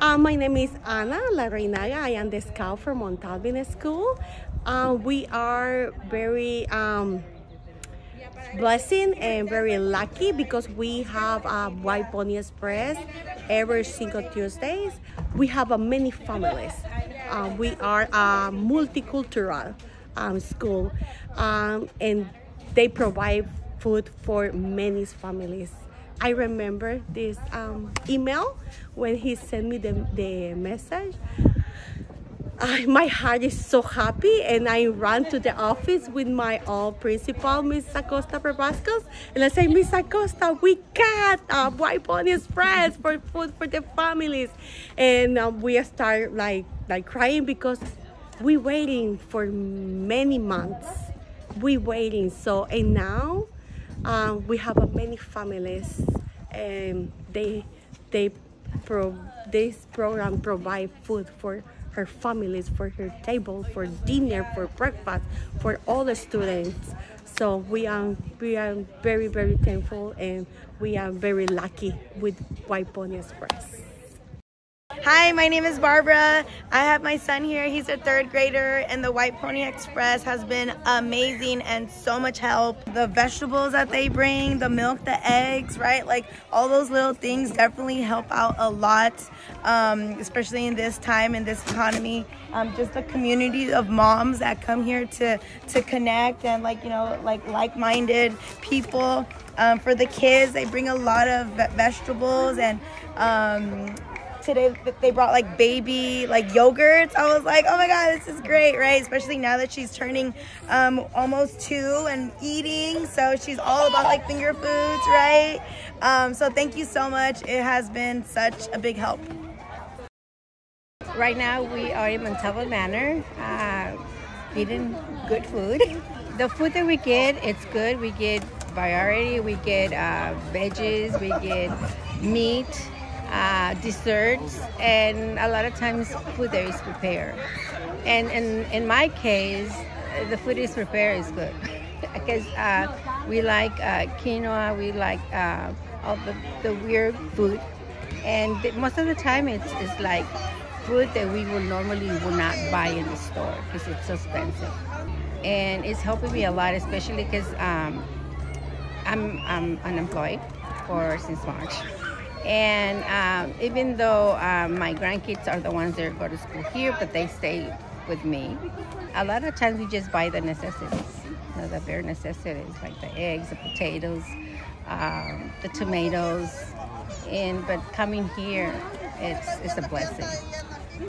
Uh, my name is Ana Larreinaga. I am the scout for Montalvin School. Uh, we are very um, blessing and very lucky because we have a White Pony Express every single Tuesdays. We have uh, many families. Uh, we are a multicultural um, school um, and they provide food for many families. I remember this um, email when he sent me the, the message. Uh, my heart is so happy and I ran to the office with my old principal, Miss Acosta Probascos, and I say, Miss Acosta, we got a White Pony Express for food for the families. And um, we start like, like crying because we waiting for many months. We waiting, so, and now um, we have uh, many families and they they pro this program provide food for her families for her table for dinner for breakfast for all the students. So we are we are very very thankful and we are very lucky with white pony express Hi, my name is Barbara. I have my son here. He's a third grader, and the White Pony Express has been amazing and so much help. The vegetables that they bring, the milk, the eggs, right? Like all those little things definitely help out a lot, um, especially in this time, in this economy. Um, just a community of moms that come here to, to connect and like, you know, like like-minded people. Um, for the kids, they bring a lot of vegetables and um, today they brought like baby like yogurts. I was like, oh my god, this is great, right? Especially now that she's turning um, almost two and eating, so she's all about like finger foods, right? Um, so thank you so much. It has been such a big help. Right now we are in Montalvin Manor, uh, eating good food. The food that we get, it's good. We get variety. We get uh, veggies. We get meat uh, desserts, and a lot of times food there is prepared. And, in my case, the food is prepared is good because uh, we like uh, quinoa, we like uh, all the, the weird food, and most of the time it's, it's like food that we would normally would not buy in the store because it's so expensive. And it's helping me a lot, especially because um, I'm, I'm unemployed for since March. And um, even though um, my grandkids are the ones that go to school here, but they stay with me, a lot of times we just buy the necessities, you know, the bare necessities like the eggs, the potatoes, um, the tomatoes. And but coming here, it's it's a blessing.